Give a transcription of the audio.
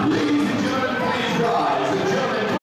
Hallelujah.